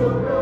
Lord.